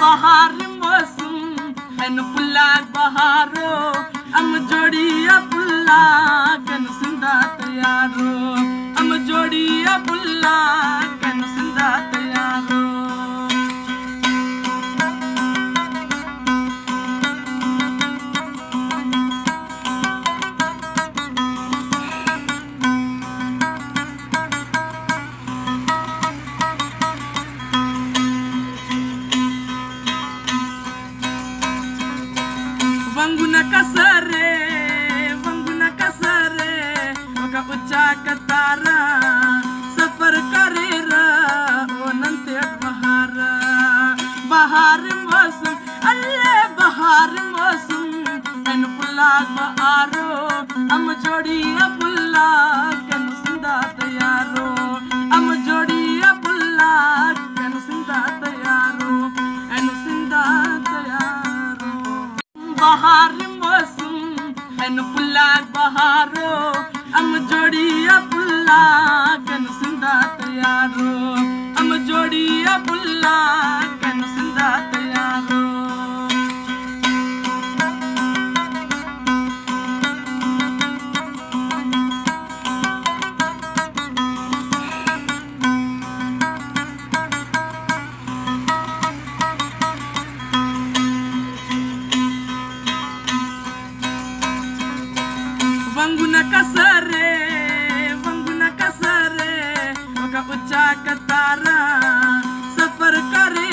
बहार मौसम एन पुलार बहारो। हम जोड़ी बहार मौसम पुल्ला बहारो अम जोड़िया पुल्ला कन सिंधा तयारो अम जोड़िया पुल्ला कन सिंधा तयारो त सफ़र करे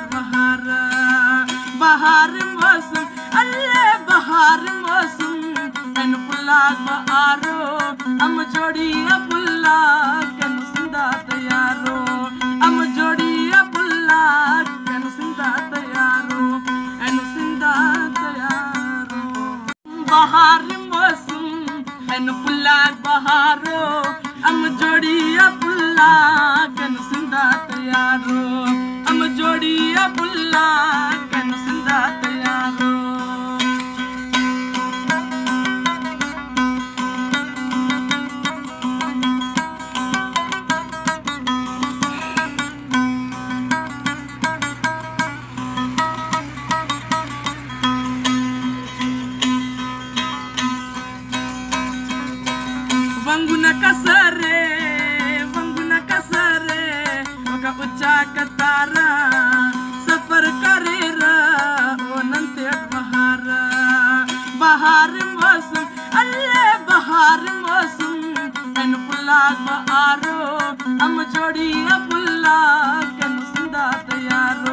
बहार बारस अल am jodi apu बहार मौसम एन पुल्ला बहारो kasare vangu na casare, oka ucha katara, safar karera, o nante bahara, bahar mosum, alle bahar mosum, en pulak ba aro, am jodi apulak, kan sunda tayaro.